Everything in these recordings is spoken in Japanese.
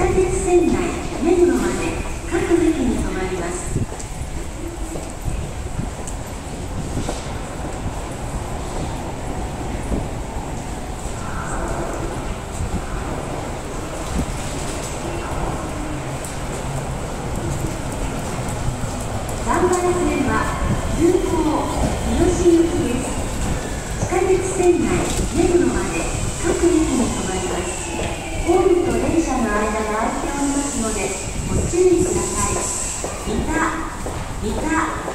地下鉄線内目黒まで各駅に停まります。3番線は急行日吉行きです。地下鉄線内目黒まで各駅に停まります。ホームと電車の間が空いておりますのでご注意ください。いたいた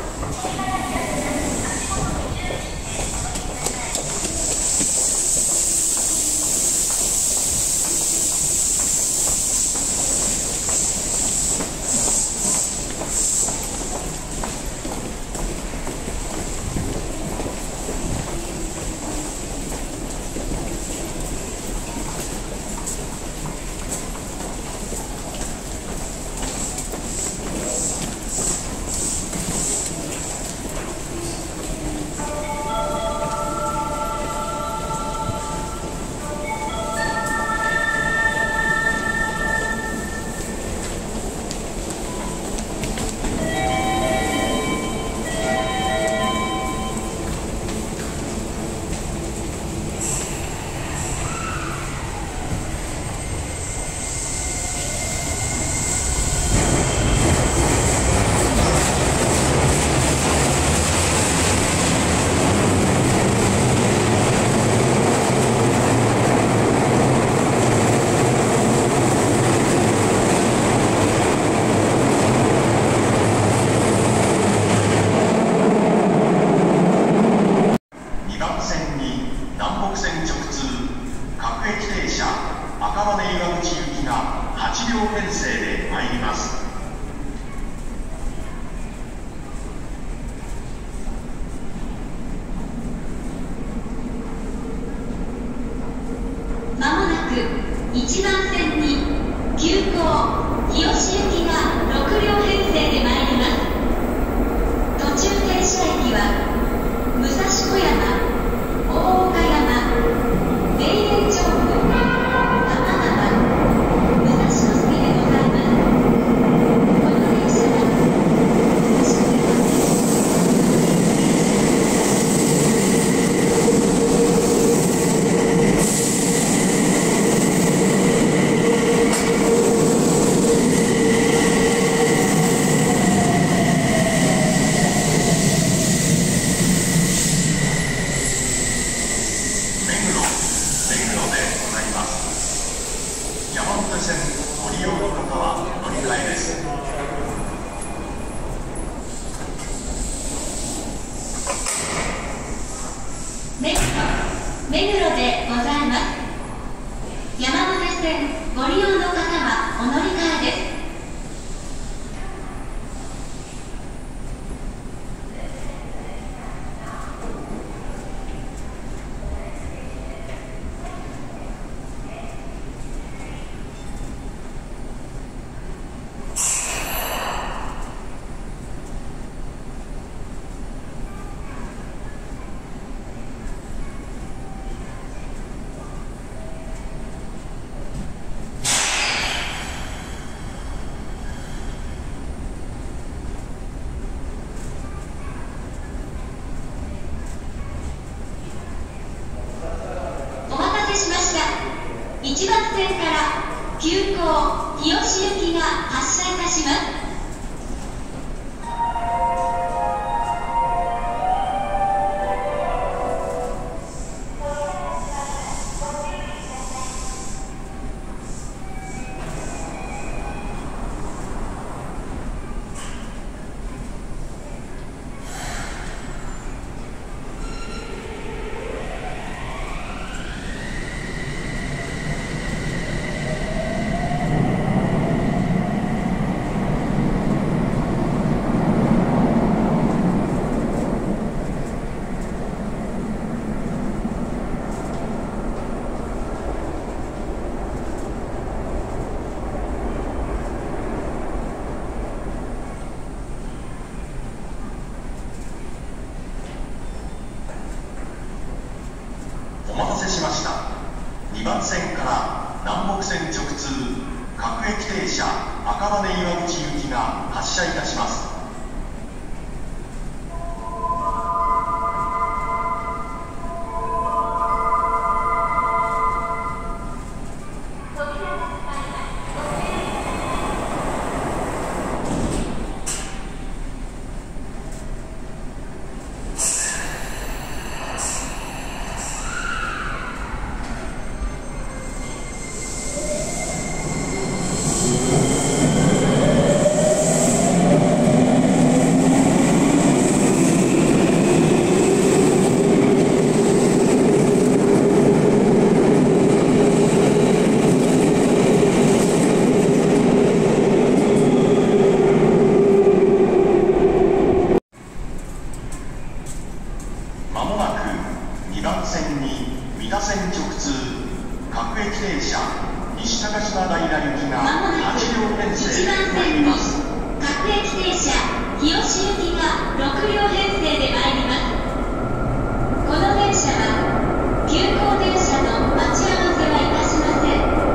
2番線に南北線直通各駅停車赤羽岩口行きが8両編成で参りますまもなく1番線に急行日吉行きが6両編成で参ります。途中停車駅は武蔵小山大岡山田園調布玉川武蔵野助でございますこの電車は武蔵小山目黒目黒でございます山手線ご利用の方は乗り換えです目黒でございます。山手線ご利用の方はお乗り換えですお待たせしました1番線から急行日吉行きが発車いたします。お待たせしました。2番線から南北線直通各駅停車赤羽岩口行きが発車いたしますまもなく2番線に三田線直通各駅停車西高島平行きが8両編1成番で参り線にます。各駅停車日吉行きが6両編成で参ります。この電車は急行電車の待ち合わせはいたしません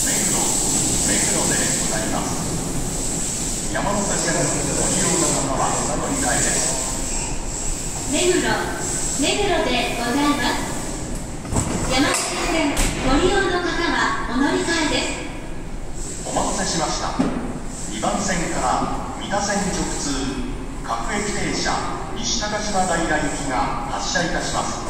目黒目黒でございます山手線ご利用の方はお乗り換えです目黒目黒でございます山手線ご利用の方はお乗り換えですお待たせしました。2番線から三田線直通各駅停車西高島平行きが発車いたします。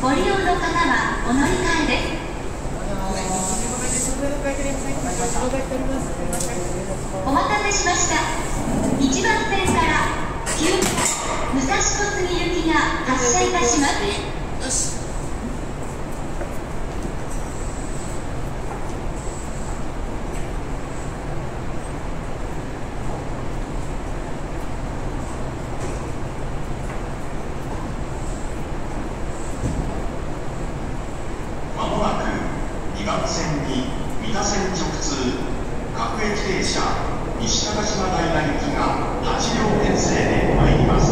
ご利用の方はお乗り換えです。お待たせしました。1番線から急行武蔵小杉行きが発車いたしますまもなく2番線に三田線直通各駅停車西高島平行きが8両編成で参ります。